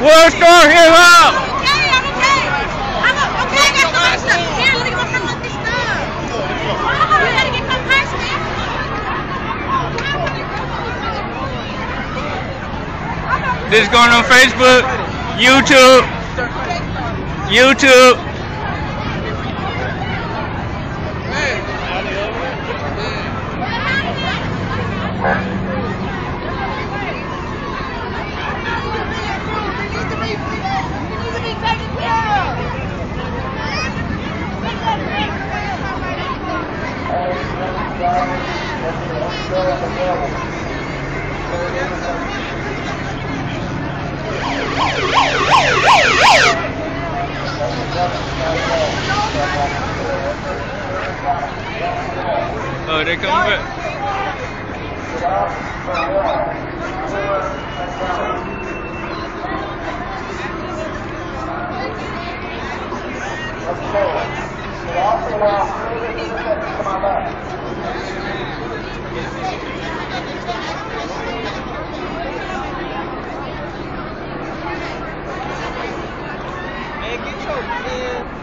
We'll start him up. Okay, I'm okay. I'm okay. I got stuff. Here, handle this stuff. Gotta get. This is going on Facebook, YouTube, YouTube. Oh, they come back. It also allows further intercept Make it choke, man.